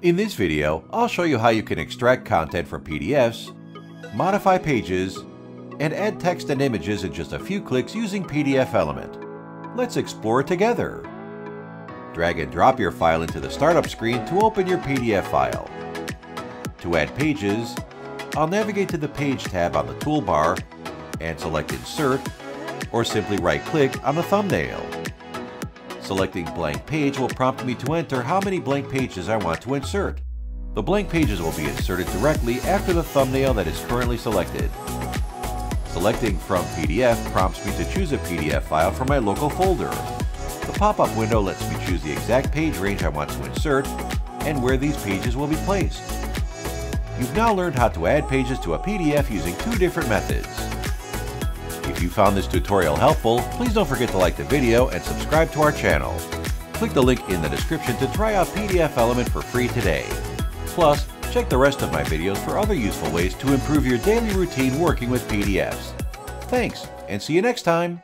In this video, I'll show you how you can extract content from PDFs, modify pages, and add text and images in just a few clicks using PDFelement. Let's explore together. Drag and drop your file into the startup screen to open your PDF file. To add pages, I'll navigate to the Page tab on the toolbar and select Insert, or simply right-click on the thumbnail. Selecting blank page will prompt me to enter how many blank pages I want to insert. The blank pages will be inserted directly after the thumbnail that is currently selected. Selecting from PDF prompts me to choose a PDF file from my local folder. The pop-up window lets me choose the exact page range I want to insert and where these pages will be placed. You've now learned how to add pages to a PDF using two different methods. If you found this tutorial helpful, please don't forget to like the video and subscribe to our channel. Click the link in the description to try out PDFelement for free today. Plus, check the rest of my videos for other useful ways to improve your daily routine working with PDFs. Thanks, and see you next time!